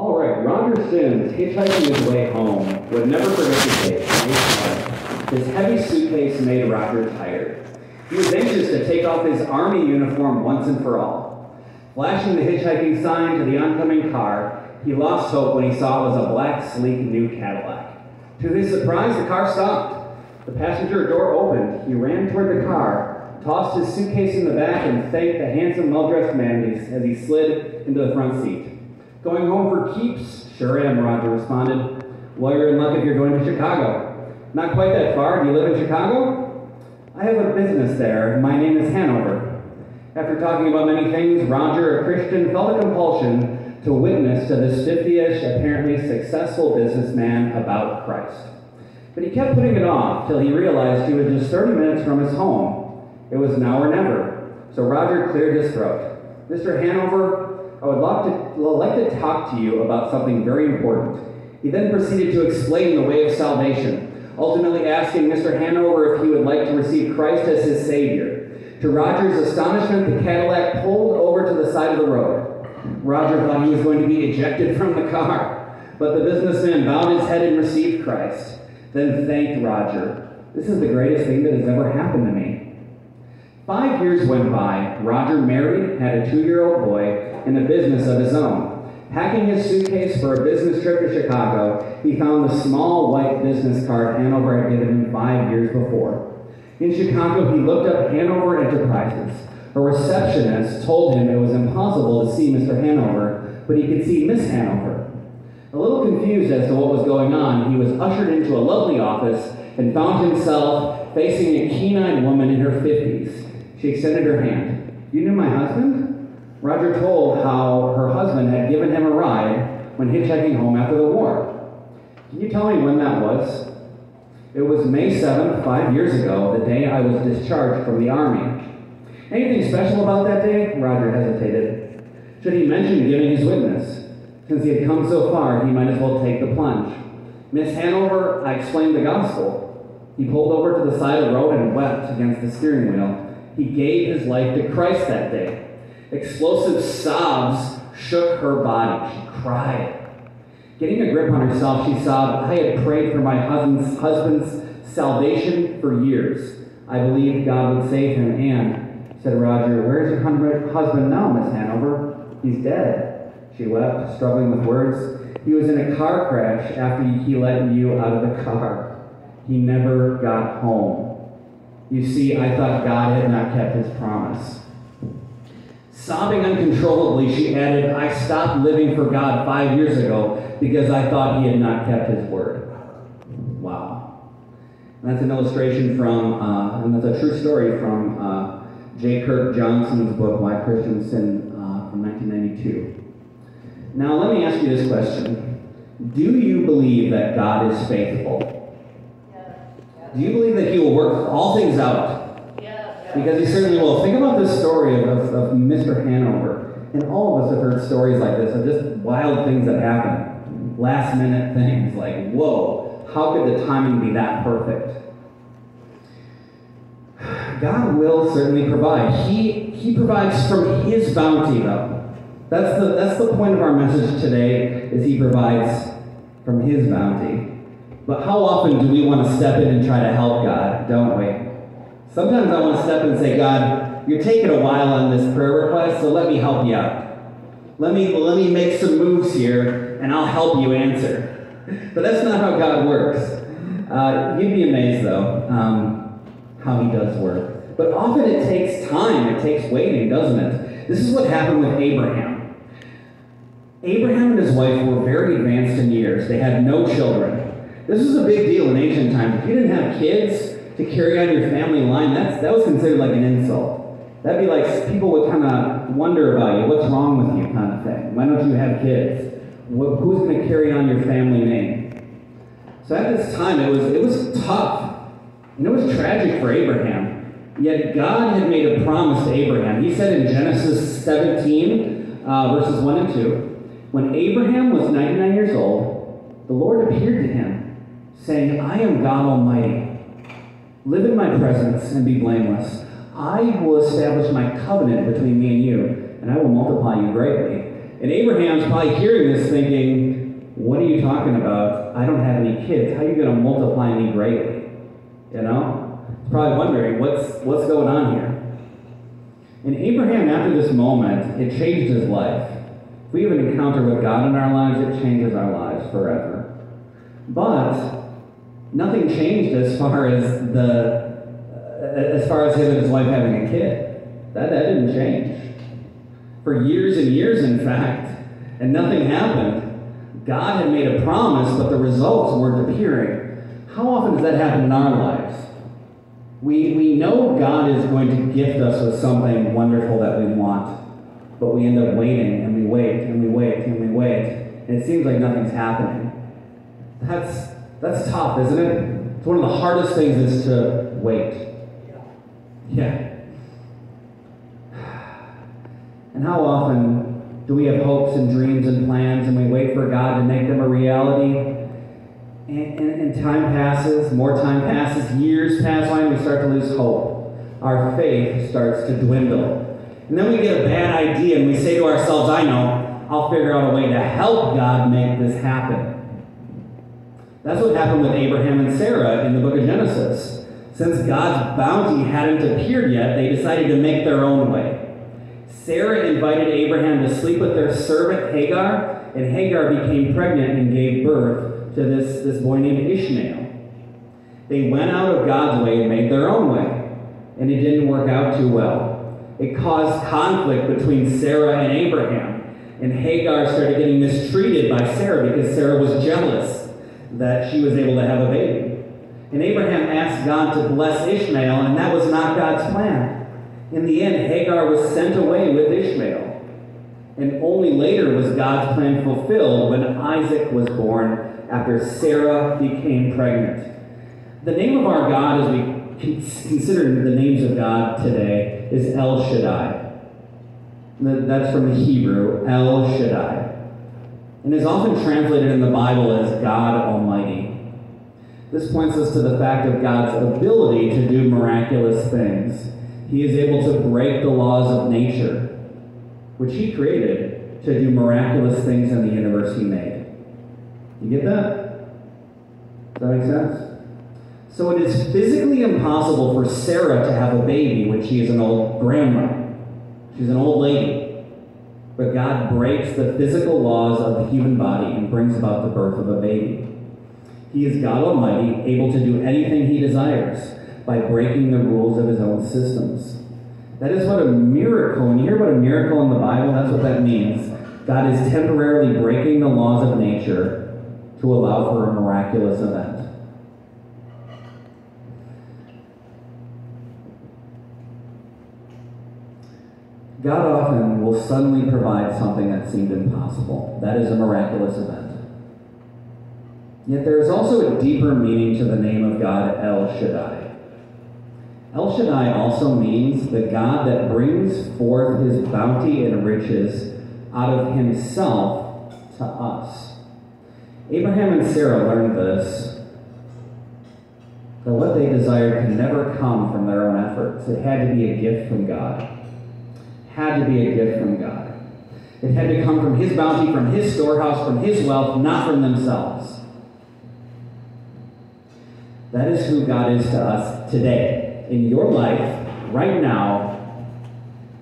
All right, Roger Sims, hitchhiking his way home, would never forget the day. His heavy suitcase made Roger tired. He was anxious to take off his army uniform once and for all. Flashing the hitchhiking sign to the oncoming car, he lost hope when he saw it was a black, sleek new Cadillac. To his surprise, the car stopped. The passenger door opened. He ran toward the car, tossed his suitcase in the back, and thanked the handsome, well-dressed man as he slid into the front seat. Going home for keeps? Sure am, Roger responded. Well, you're in luck if you're going to Chicago. Not quite that far. Do you live in Chicago? I have a business there. My name is Hanover. After talking about many things, Roger, a Christian, felt a compulsion to witness to this 50-ish, apparently successful businessman about Christ. But he kept putting it off till he realized he was just 30 minutes from his home. It was now or never. So Roger cleared his throat. Mr. Hanover, I would love to, like to talk to you about something very important. He then proceeded to explain the way of salvation, ultimately asking Mr. Hanover if he would like to receive Christ as his Savior. To Roger's astonishment, the Cadillac pulled over to the side of the road. Roger thought he was going to be ejected from the car, but the businessman bowed his head and received Christ, then thanked Roger. This is the greatest thing that has ever happened to me. Five years went by. Roger married, had a two year old boy, and a business of his own. Packing his suitcase for a business trip to Chicago, he found the small white business card Hanover had given him five years before. In Chicago, he looked up Hanover Enterprises. A receptionist told him it was impossible to see Mr. Hanover, but he could see Miss Hanover. A little confused as to what was going on, he was ushered into a lovely office and found himself facing a keen-eyed woman in her 50s. She extended her hand. You knew my husband? Roger told how her husband had given him a ride when hitchhiking home after the war. Can you tell me when that was? It was May 7th, five years ago, the day I was discharged from the Army. Anything special about that day? Roger hesitated. Should he mention giving his witness? Since he had come so far, he might as well take the plunge. Miss Hanover, I explained the gospel. He pulled over to the side of the road and wept against the steering wheel. He gave his life to Christ that day. Explosive sobs shook her body. She cried. Getting a grip on herself, she sobbed, I had prayed for my husband's, husband's salvation for years. I believed God would save him. And, said Roger, where's your husband now, Miss Hanover? He's dead. She wept, struggling with words. He was in a car crash after he let you out of the car. He never got home. You see, I thought God had not kept his promise. Sobbing uncontrollably, she added, I stopped living for God five years ago because I thought he had not kept his word. Wow. And that's an illustration from, uh, and that's a true story from uh, J. Kirk Johnson's book, Why Christians Sin, uh, from 1992. Now, let me ask you this question Do you believe that God is faithful? Do you believe that He will work all things out Yeah. because he certainly will. Think about this story of, of, of Mr. Hanover. And all of us have heard stories like this of just wild things that happen. Last minute things like, whoa, how could the timing be that perfect? God will certainly provide. He, he provides from His bounty, though. That's the, that's the point of our message today, is He provides from His bounty. But how often do we want to step in and try to help God, don't we? Sometimes I want to step in and say, God, you're taking a while on this prayer request, so let me help you out. Let me, let me make some moves here, and I'll help you answer. But that's not how God works. Uh, you'd be amazed, though, um, how He does work. But often it takes time, it takes waiting, doesn't it? This is what happened with Abraham. Abraham and his wife were very advanced in years. They had no children. This was a big deal in ancient times. If you didn't have kids, to carry on your family line, that's, that was considered like an insult. That'd be like people would kind of wonder about you. What's wrong with you, kind of thing. Why don't you have kids? who's going to carry on your family name? So at this time, it was it was tough, and it was tragic for Abraham. Yet God had made a promise to Abraham. He said in Genesis 17, uh, verses 1 and 2, when Abraham was 99 years old, the Lord appeared to him, saying, I am God Almighty. Live in my presence and be blameless. I will establish my covenant between me and you, and I will multiply you greatly. And Abraham's probably hearing this thinking, What are you talking about? I don't have any kids. How are you going to multiply me greatly? You know? He's probably wondering, what's, what's going on here? And Abraham, after this moment, it changed his life. If we have an encounter with God in our lives, it changes our lives forever. But nothing changed as far as the uh, as far as him and his wife having a kid. That, that didn't change. For years and years, in fact, and nothing happened. God had made a promise, but the results weren't appearing. How often does that happen in our lives? We, we know God is going to gift us with something wonderful that we want, but we end up waiting and we wait and we wait and we wait, and it seems like nothing's happening. That's, that's tough, isn't it? It's one of the hardest things is to wait. Yeah. And how often do we have hopes and dreams and plans and we wait for God to make them a reality? And, and, and time passes, more time passes, years pass by, and we start to lose hope. Our faith starts to dwindle. And then we get a bad idea and we say to ourselves, I know, I'll figure out a way to help God make this happen. That's what happened with Abraham and Sarah in the book of Genesis. Since God's bounty hadn't appeared yet, they decided to make their own way. Sarah invited Abraham to sleep with their servant Hagar, and Hagar became pregnant and gave birth to this, this boy named Ishmael. They went out of God's way and made their own way, and it didn't work out too well. It caused conflict between Sarah and Abraham, and Hagar started getting mistreated by Sarah because Sarah was jealous that she was able to have a baby. And Abraham asked God to bless Ishmael, and that was not God's plan. In the end, Hagar was sent away with Ishmael. And only later was God's plan fulfilled when Isaac was born after Sarah became pregnant. The name of our God, as we consider the names of God today, is El Shaddai. That's from the Hebrew, El Shaddai. And is often translated in the Bible as God Almighty. This points us to the fact of God's ability to do miraculous things. He is able to break the laws of nature, which he created, to do miraculous things in the universe he made. You get that? Does that make sense? So it is physically impossible for Sarah to have a baby when she is an old grandma. She's an old lady. But God breaks the physical laws of the human body and brings about the birth of a baby. He is God Almighty, able to do anything he desires by breaking the rules of his own systems. That is what a miracle, when you hear about a miracle in the Bible, that's what that means. God is temporarily breaking the laws of nature to allow for a miraculous event. God often will suddenly provide something that seemed impossible. That is a miraculous event. Yet there is also a deeper meaning to the name of God, El Shaddai. El Shaddai also means the God that brings forth his bounty and riches out of himself to us. Abraham and Sarah learned this that what they desired could never come from their own efforts. It had to be a gift from God. Had to be a gift from God. It had to come from his bounty, from his storehouse, from his wealth, not from themselves. That is who God is to us today in your life right now,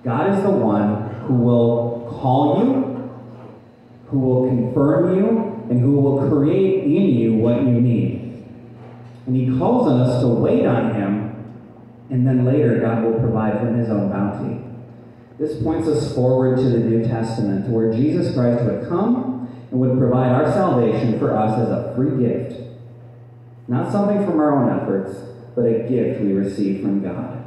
God is the one who will call you, who will confirm you, and who will create in you what you need. And He calls on us to wait on Him, and then later God will provide from His own bounty. This points us forward to the New Testament, where Jesus Christ would come and would provide our salvation for us as a free gift. Not something from our own efforts, but a gift we receive from God.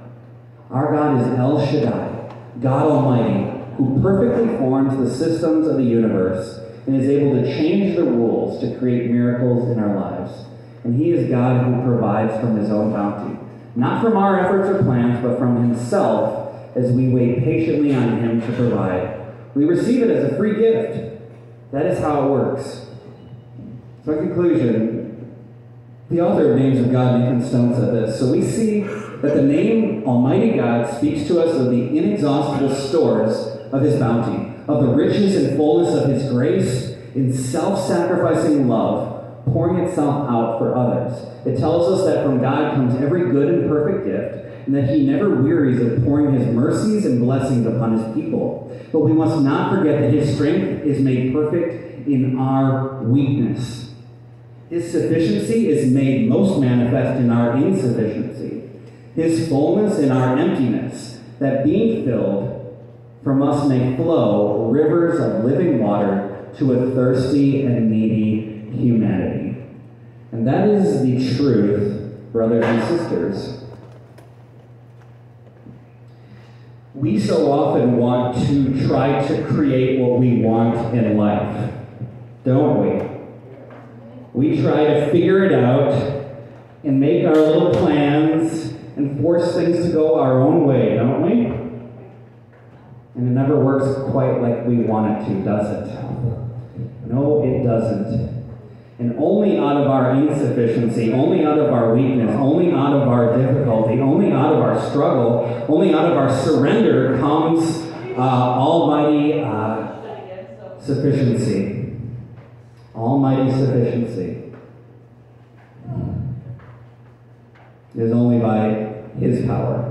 Our God is El Shaddai, God Almighty, who perfectly forms the systems of the universe and is able to change the rules to create miracles in our lives. And He is God who provides from His own bounty, not from our efforts or plans, but from Himself as we wait patiently on Him to provide. We receive it as a free gift. That is how it works. So, in conclusion, the author of Names of God, Nathan Stone, said this So we see that the name Almighty God speaks to us of the inexhaustible stores of his bounty, of the riches and fullness of his grace, in self sacrificing love, pouring itself out for others. It tells us that from God comes every good and perfect gift, and that He never wearies of pouring His mercies and blessings upon His people. But we must not forget that His strength is made perfect in our weakness. His sufficiency is made most manifest in our insufficiency. His fullness in our emptiness, that being filled from us may flow rivers of living water to a thirsty and needy humanity. And that is the truth, brothers and sisters. We so often want to try to create what we want in life, don't we? We try to figure it out and make our little plans and force things to go our own way, don't we? And it never works quite like we want it to, does it? No, it doesn't. And only out of our insufficiency, only out of our weakness, only out of our difficulty, only out of our struggle, only out of our surrender comes uh, almighty uh, sufficiency. Almighty sufficiency. It is only by His power.